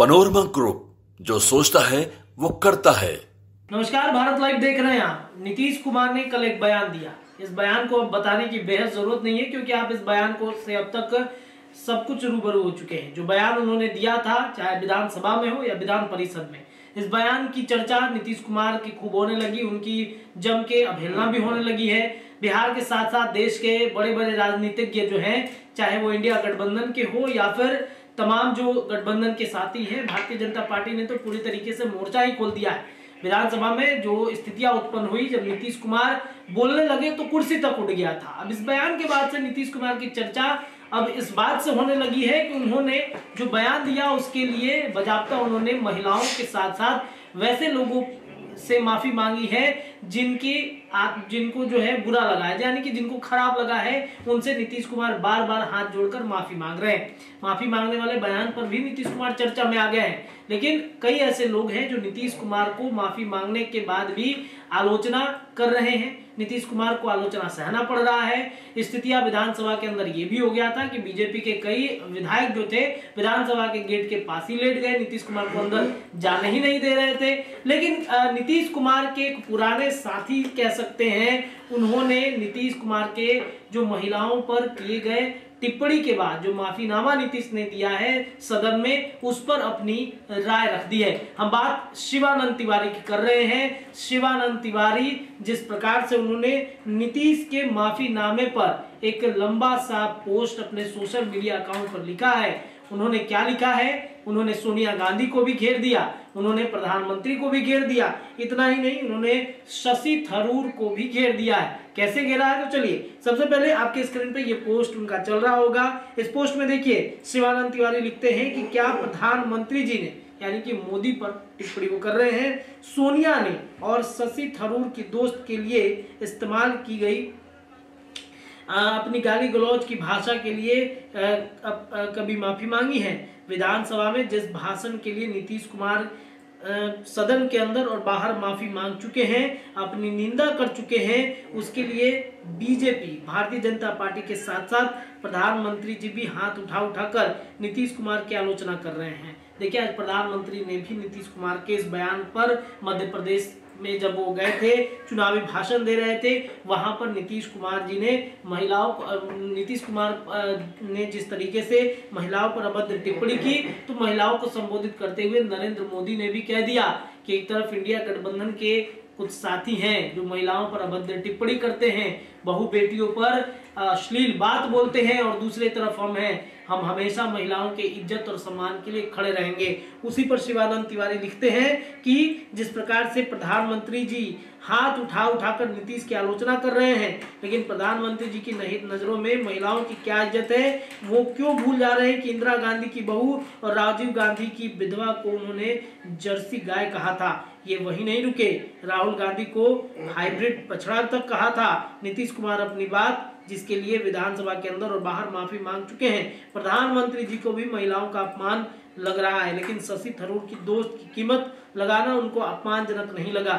Panorama group जो सोचता है, वो करता है। नमस्कार, भारत लाइव देख रहे हैं आप। नीतीश कुमार ने कल एक बयान दिया। इस बयान को अब बताने की बेहद ज़रूरत नहीं है, क्योंकि आप इस बयान को से अब तक सब कुछ रूबरू हो चुके हैं। जो बयान उन्होंने दिया था, चाहे विधानसभा में हो या विधान परिषद में, इस बयान की चर्चा नीतीश कुमार की खूब होने लगी। उनकी जम के अवहेलना भी होने लगी है। बिहार के साथ साथ देश के बड़े बड़े राजनीतिज्ञ जो हैं, चाहे वो इंडिया गठबंधन के हो या फिर तमाम जो गठबंधन के साथी हैं, भारतीय जनता पार्टी ने तो पूरी तरीके से मोर्चा ही खोल दिया है। विधानसभा में जो स्थितियाँ उत्पन्न हुई, जब नीतीश कुमार बोलने लगे तो कुर्सी तक उठ गया था। अब इस बयान के बाद से नीतीश कुमार की चर्चा अब इस बात से होने लगी है कि उन्होंने जो बयान दिया उसके लिए बजाबता उन्होंने महिलाओं के साथ साथ वैसे लोगों से माफ़ी मांगी है, जिनकी आप, जिनको जो है बुरा लगा है, यानी कि जिनको खराब लगा है, उनसे नीतीश कुमार बार बार हाथ जोड़कर माफ़ी मांग रहे हैं। माफ़ी मांगने वाले बयान पर भी नीतीश कुमार चर्चा में आ गए हैं। लेकिन कई ऐसे लोग हैं जो नीतीश कुमार को माफ़ी मांगने के बाद भी आलोचना कर रहे हैं। नीतीश कुमार को आलोचना सहना पड़ रहा है। स्थितियाँ विधानसभा के अंदर ये भी हो गया था कि बीजेपी के कई विधायक जो थे, विधानसभा के गेट के पास ही लेट गए। नीतीश कुमार को अंदर जाने ही नहीं दे रहे थे। लेकिन नीतीश कुमार के एक पुराने साथी कह सकते हैं, उन्होंने नीतीश कुमार के जो महिलाओं पर किए गए टिप्पणी के बाद जो माफीनामा नीतीश ने दिया है सदन में, उस पर अपनी राय रख दी है। हम बात शिवानंद तिवारी की कर रहे हैं। शिवानंद तिवारी, जिस प्रकार से उन्होंने नीतीश के माफीनामे पर एक लंबा सा पोस्ट अपने सोशल मीडिया अकाउंट पर लिखा है उन्होंने क्या लिखा है? उन्होंने सोनिया गांधी को भी घेर दिया, उन्होंने प्रधानमंत्री को भी घेर दिया, इतना ही नहीं, उन्होंने शशि थरूर को भी घेर दिया है। कैसे घेरा है? तो चलिए, सबसे पहले आपके स्क्रीन पे ये पोस्ट उनका चल रहा होगा। इस पोस्ट में देखिए, शिवानंद तिवारी लिखते हैं कि क्या प्रधानमंत्री जी ने, यानी कि मोदी पर टिप्पणी कर रहे हैं। सोनिया ने और शशि थरूर की दोस्त के लिए इस्तेमाल की गई अपनी गाली गलौज की भाषा के लिए कभी माफ़ी मांगी है? विधानसभा में जिस भाषण के लिए नीतीश कुमार सदन के अंदर और बाहर माफ़ी मांग चुके हैं, अपनी निंदा कर चुके हैं, उसके लिए बीजेपी, भारतीय जनता पार्टी के साथ साथ प्रधानमंत्री जी भी हाथ उठा उठाकर नीतीश कुमार की आलोचना कर रहे हैं। देखिए, आज प्रधानमंत्री ने भी नीतीश कुमार के इस बयान पर मध्य प्रदेश में जब वो गए थे, चुनावी भाषण दे रहे थे, वहाँ पर नीतीश कुमार जी ने महिलाओं नीतीश कुमार ने जिस तरीके से महिलाओं पर अभद्र टिप्पणी की तो महिलाओं को संबोधित करते हुए नरेंद्र मोदी ने भी कह दिया कि एक तरफ़ इंडिया गठबंधन के कुछ साथी हैं जो महिलाओं पर अभद्र टिप्पणी करते हैं। बहु बेटियों पर अश्लील बात बोलते हैं और दूसरे तरफ़ हम हैं। हम हमेशा महिलाओं के इज़्ज़त और सम्मान के लिए खड़े रहेंगे। उसी पर शिवानंद तिवारी लिखते हैं कि जिस प्रकार से प्रधानमंत्री जी हाथ उठा उठाकर नीतीश की आलोचना कर रहे हैं, लेकिन प्रधानमंत्री जी की नज़रों में महिलाओं की क्या इज़्ज़त है? वो क्यों भूल जा रहे हैं कि इंदिरा गांधी की बहू और राजीव गांधी की विधवा को उन्होंने जर्सी गाय कहा था? ये वही नहीं रुके। राहुल गांधी को हाइब्रिड पछड़ा तक कहा था। नीतीश कुमार अपनी बात, जिसके लिए विधानसभा के अंदर और बाहर माफ़ी मांग चुके हैं। प्रधानमंत्री जी को भी महिलाओं का अपमान लग रहा है, लेकिन शशि थरूर की दोस्त की कीमत लगाना उनको अपमानजनक नहीं लगा।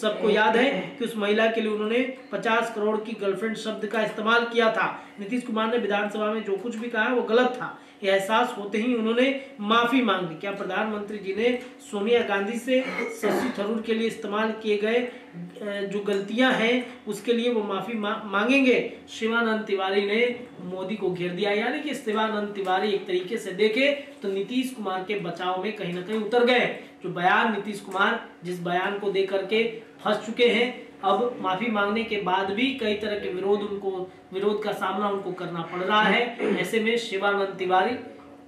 सबको याद है कि उस महिला के लिए उन्होंने 50 करोड़ की गर्लफ्रेंड शब्द का इस्तेमाल किया था। नीतीश कुमार ने विधानसभा में जो कुछ भी कहा वो गलत था। एहसास होते ही उन्होंने माफ़ी मांग ली। क्या प्रधानमंत्री जी ने सोनिया गांधी से शशि थरूर के लिए इस्तेमाल किए गए जो गलतियाँ हैं उसके लिए वो माफ़ी मा, मांगेंगे? शिवानंद तिवारी ने मोदी को घेर दिया। यानी कि शिवानंद तिवारी एक तरीके से देखे तो नीतीश कुमार के बचाव में कहीं ना कहीं उतर गए। जो बयान नीतीश कुमार जिस बयान को दे करके फंस चुके हैं। अब माफ़ी मांगने के बाद भी कई तरह के विरोध उनको विरोध का सामना उनको करना पड़ रहा है। ऐसे में शिवानंद तिवारी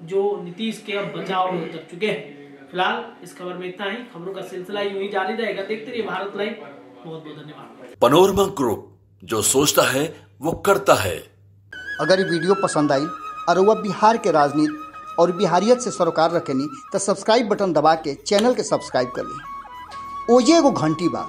जो नीतीश के अब बचाव में उतर चुके हैं। फ़िलहाल इस खबर में इतना ही। खबरों का सिलसिला यूँ ही जारी रहेगा। देखते रहिए भारत लाइव। बहुत बहुत धन्यवाद। पनोरमा ग्रुप जो सोचता है वो करता है। अगर ये वीडियो पसंद आई और वह बिहार के राजनीति और बिहारियत से सरोकार रखेनी तो सब्सक्राइब बटन दबा के चैनल के सब्सक्राइब कर ली। ओजे एगो घंटी बा।